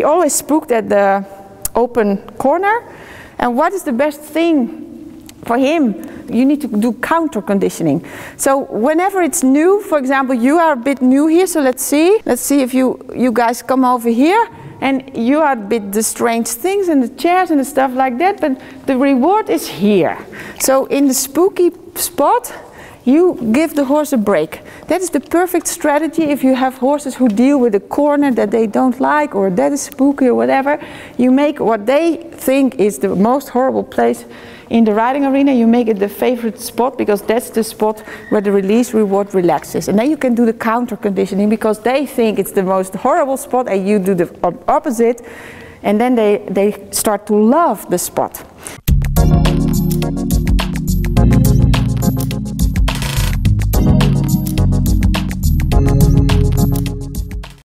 he always spooked at the open corner. And what is the best thing for him? You need to do counter conditioning. So whenever it's new, for example, you are a bit new here, so let's see. Let's see if you, you guys come over here and you are a bit the strange things and the chairs and the stuff like that, but the reward is here. So in the spooky spot, you give the horse a break. That is the perfect strategy if you have horses who deal with a corner that they don't like or that is spooky or whatever. You make what they think is the most horrible place in the riding arena, you make it the favorite spot because that's the spot where the release reward relaxes. And then you can do the counter conditioning because they think it's the most horrible spot and you do the opposite. And then they, they start to love the spot.